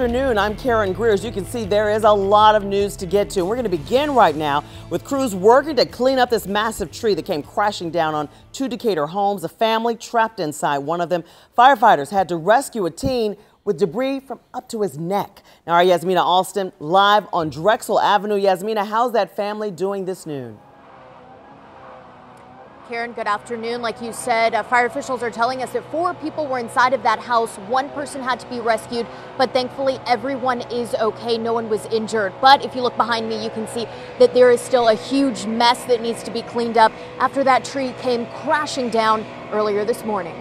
afternoon. I'm Karen Greer. As you can see, there is a lot of news to get to. We're going to begin right now with crews working to clean up this massive tree that came crashing down on two Decatur homes. A family trapped inside one of them. Firefighters had to rescue a teen with debris from up to his neck. Now, our Yasmina Alston live on Drexel Avenue. Yasmina, how's that family doing this noon? Karen, good afternoon. Like you said, uh, fire officials are telling us that four people were inside of that house. One person had to be rescued, but thankfully everyone is okay. No one was injured. But if you look behind me, you can see that there is still a huge mess that needs to be cleaned up after that tree came crashing down earlier this morning.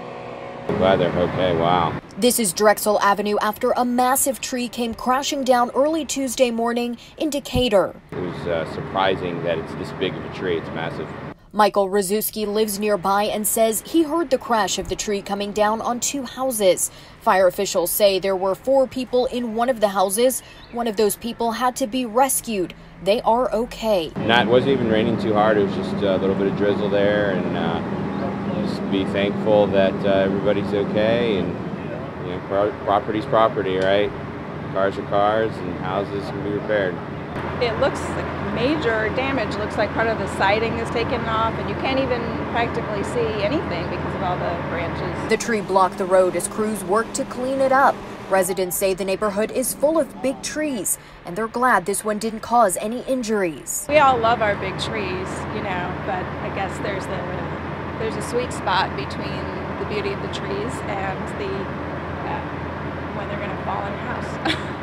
Glad they're okay. Wow. This is Drexel Avenue after a massive tree came crashing down early Tuesday morning in Decatur. It was uh, surprising that it's this big of a tree. It's massive. Michael Razuski lives nearby and says he heard the crash of the tree coming down on two houses. Fire officials say there were four people in one of the houses. One of those people had to be rescued. They are okay. Not wasn't even raining too hard. It was just a little bit of drizzle there, and uh, just be thankful that uh, everybody's okay. And you know, pro property's property, right? Cars are cars, and houses can be repaired. It looks like major damage. Looks like part of the siding is taken off, and you can't even practically see anything because of all the branches. The tree blocked the road as crews worked to clean it up. Residents say the neighborhood is full of big trees, and they're glad this one didn't cause any injuries. We all love our big trees, you know, but I guess there's a there's a sweet spot between the beauty of the trees and the uh, when they're going to fall on your house.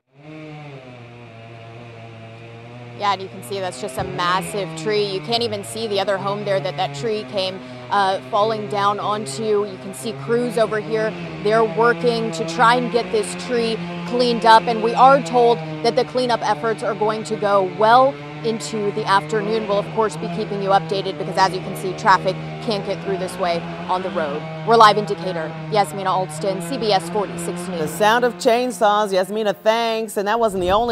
Yeah, and you can see that's just a massive tree. You can't even see the other home there that that tree came uh, falling down onto. You can see crews over here. They're working to try and get this tree cleaned up. And we are told that the cleanup efforts are going to go well into the afternoon. We'll, of course, be keeping you updated because, as you can see, traffic can't get through this way on the road. We're live in Decatur. Yasmina Alston, CBS 46 News. The sound of chainsaws. Yasmina, thanks. And that wasn't the only